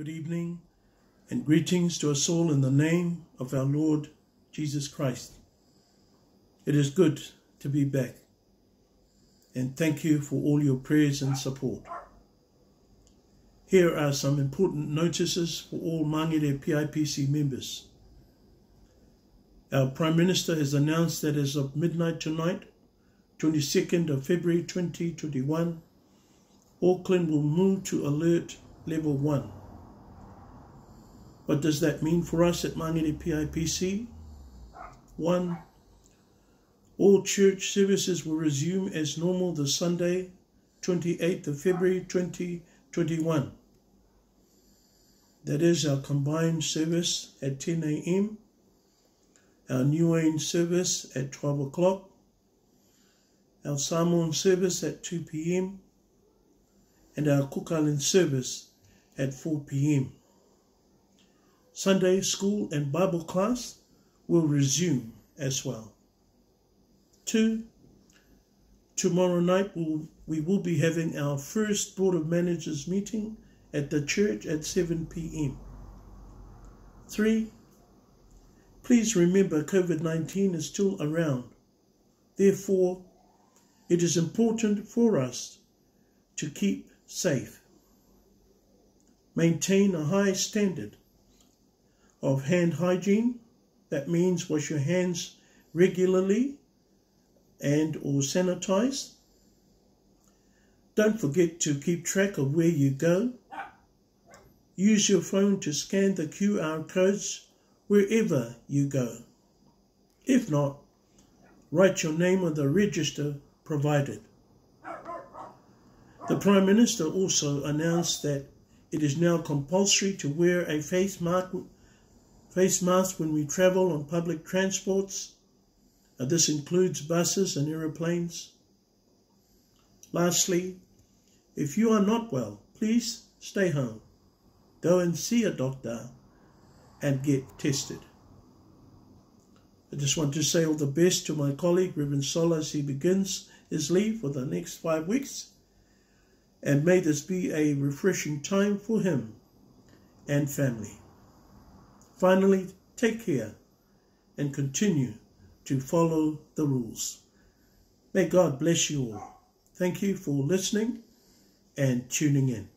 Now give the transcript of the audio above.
Good evening and greetings to us all in the name of our Lord Jesus Christ. It is good to be back and thank you for all your prayers and support. Here are some important notices for all Mangere PIPC members. Our Prime Minister has announced that as of midnight tonight, 22nd of February 2021, Auckland will move to alert level 1. What does that mean for us at Mangere PIPC? 1. All church services will resume as normal this Sunday, 28th of February 2021. That is our combined service at 10 a.m., our Niuean service at 12 o'clock, our Samoan service at 2 p.m., and our Cook Island service at 4 p.m. Sunday school and Bible class will resume as well. Two, tomorrow night we'll, we will be having our first Board of Managers meeting at the church at 7 p.m. 3. Please remember COVID 19 is still around. Therefore, it is important for us to keep safe. Maintain a high standard of hand hygiene. That means wash your hands regularly and or sanitize. Don't forget to keep track of where you go Use your phone to scan the QR codes wherever you go. If not, write your name on the register provided. The Prime Minister also announced that it is now compulsory to wear a face mask, face masks when we travel on public transports. Uh, this includes buses and aeroplanes. Lastly, if you are not well, please stay home go and see a doctor and get tested. I just want to say all the best to my colleague, Reverend Sola, as he begins his leave for the next five weeks. And may this be a refreshing time for him and family. Finally, take care and continue to follow the rules. May God bless you all. Thank you for listening and tuning in.